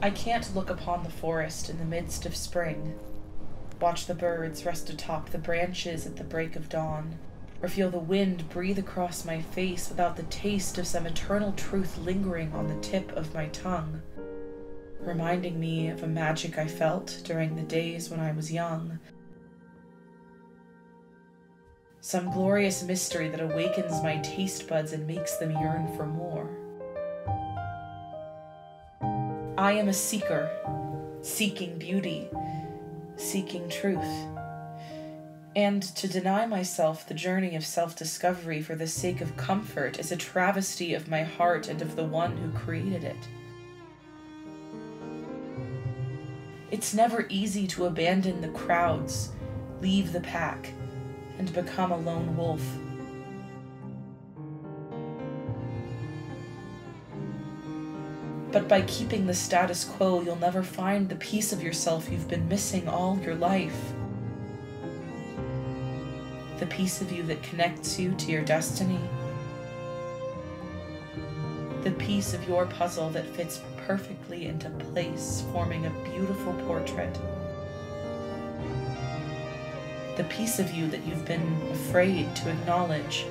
I can't look upon the forest in the midst of spring, watch the birds rest atop the branches at the break of dawn, or feel the wind breathe across my face without the taste of some eternal truth lingering on the tip of my tongue, reminding me of a magic I felt during the days when I was young. Some glorious mystery that awakens my taste buds and makes them yearn for more. I am a seeker, seeking beauty, seeking truth. And to deny myself the journey of self discovery for the sake of comfort is a travesty of my heart and of the one who created it. It's never easy to abandon the crowds, leave the pack, and become a lone wolf. But by keeping the status quo, you'll never find the piece of yourself you've been missing all your life. The piece of you that connects you to your destiny. The piece of your puzzle that fits perfectly into place, forming a beautiful portrait. The piece of you that you've been afraid to acknowledge.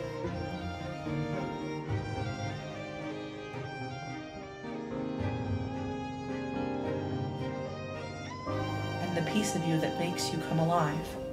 Piece of you that makes you come alive.